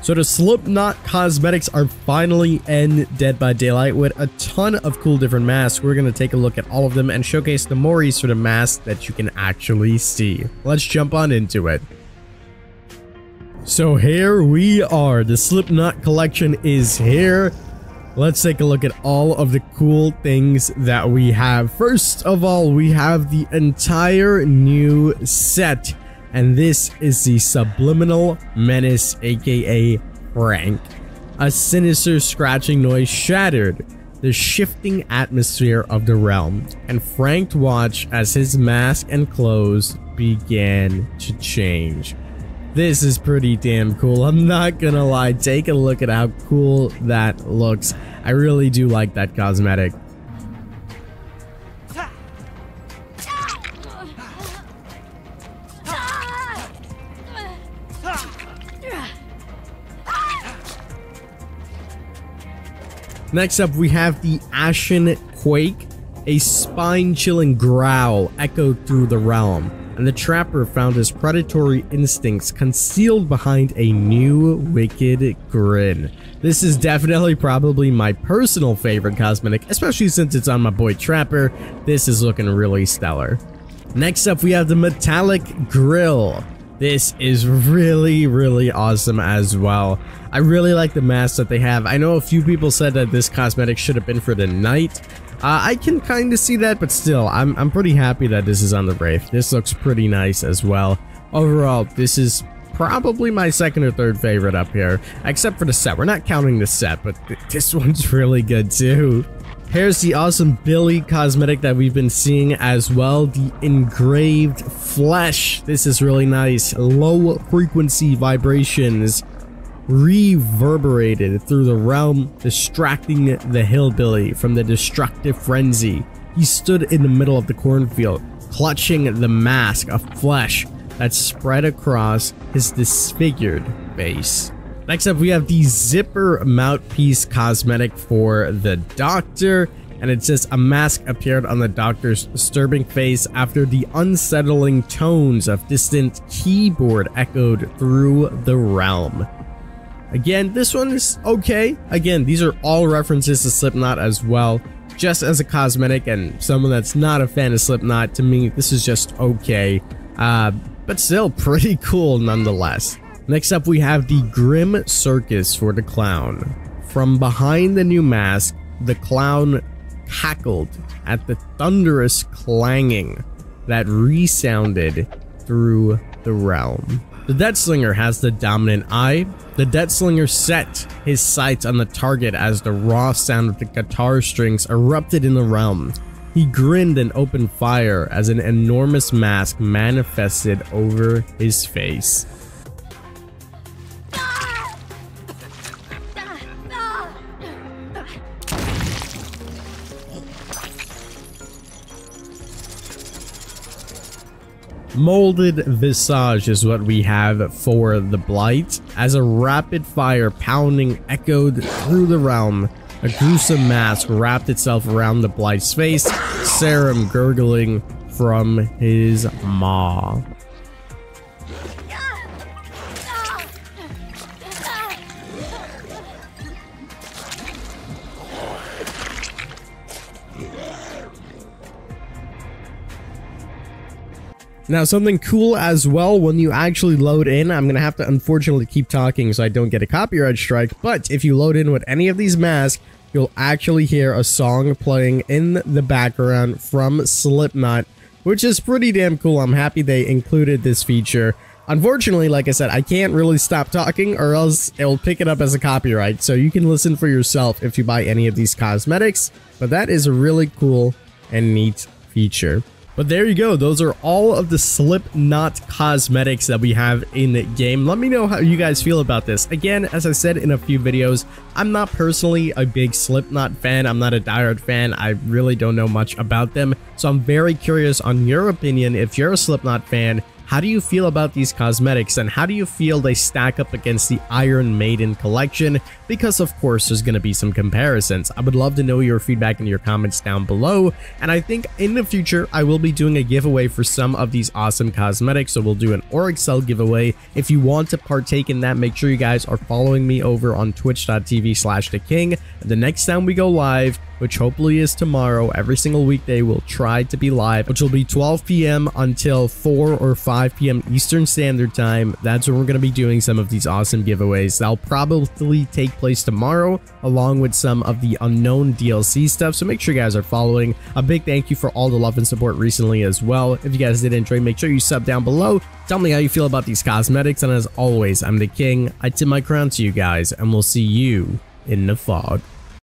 So the Slipknot cosmetics are finally in Dead by Daylight with a ton of cool different masks. We're going to take a look at all of them and showcase the more sort of masks that you can actually see. Let's jump on into it. So here we are. The Slipknot collection is here. Let's take a look at all of the cool things that we have. First of all, we have the entire new set. And this is the Subliminal Menace, aka Frank. A sinister scratching noise shattered the shifting atmosphere of the realm, and Frank watched as his mask and clothes began to change. This is pretty damn cool. I'm not gonna lie. Take a look at how cool that looks. I really do like that cosmetic. Next up, we have the Ashen Quake. A spine-chilling growl echoed through the realm and the trapper found his predatory instincts concealed behind a new wicked grin. This is definitely probably my personal favorite cosmetic, especially since it's on my boy Trapper. This is looking really stellar. Next up, we have the Metallic Grill. This is really, really awesome as well. I really like the mask that they have. I know a few people said that this cosmetic should have been for the Knight, uh, I can kind of see that, but still, I'm, I'm pretty happy that this is on the Wraith. This looks pretty nice as well. Overall, this is probably my second or third favorite up here, except for the set. We're not counting the set, but th this one's really good too. Here's the awesome Billy cosmetic that we've been seeing as well, the engraved flesh. This is really nice. Low frequency vibrations reverberated through the realm, distracting the hillbilly from the destructive frenzy. He stood in the middle of the cornfield, clutching the mask of flesh that spread across his disfigured face. Next up, we have the zipper mouthpiece cosmetic for the doctor. And it says a mask appeared on the doctor's disturbing face after the unsettling tones of distant keyboard echoed through the realm. Again, this one is okay. Again, these are all references to Slipknot as well. Just as a cosmetic and someone that's not a fan of Slipknot, to me, this is just okay. Uh, but still pretty cool nonetheless. Next up, we have the Grim Circus for the Clown. From behind the new mask, the clown cackled at the thunderous clanging that resounded through the realm. The Deathslinger has the dominant eye. The Deathslinger set his sights on the target as the raw sound of the guitar strings erupted in the realm. He grinned and opened fire as an enormous mask manifested over his face. Molded Visage is what we have for the Blight. As a rapid fire pounding echoed through the realm, a gruesome mask wrapped itself around the Blight's face, serum gurgling from his maw. Now, something cool as well, when you actually load in, I'm going to have to unfortunately keep talking so I don't get a copyright strike, but if you load in with any of these masks, you'll actually hear a song playing in the background from Slipknot, which is pretty damn cool. I'm happy they included this feature. Unfortunately, like I said, I can't really stop talking or else it'll pick it up as a copyright, so you can listen for yourself if you buy any of these cosmetics, but that is a really cool and neat feature. But there you go. Those are all of the Slipknot cosmetics that we have in the game. Let me know how you guys feel about this. Again, as I said in a few videos, I'm not personally a big Slipknot fan. I'm not a diehard fan. I really don't know much about them. So I'm very curious on your opinion. If you're a Slipknot fan, How do you feel about these cosmetics and how do you feel they stack up against the Iron Maiden collection? Because of course there's going to be some comparisons. I would love to know your feedback in your comments down below. And I think in the future I will be doing a giveaway for some of these awesome cosmetics. So we'll do an Cell giveaway. If you want to partake in that, make sure you guys are following me over on twitch.tv slash the king. The next time we go live, which hopefully is tomorrow. Every single weekday we'll try to be live, which will be 12 p.m. until 4 or 5 p.m. Eastern Standard Time. That's when we're going to be doing some of these awesome giveaways. That'll probably take place tomorrow, along with some of the unknown DLC stuff. So make sure you guys are following. A big thank you for all the love and support recently as well. If you guys did enjoy, make sure you sub down below. Tell me how you feel about these cosmetics. And as always, I'm the king. I tip my crown to you guys, and we'll see you in the fog.